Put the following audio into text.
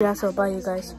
Yeah, so bye you guys.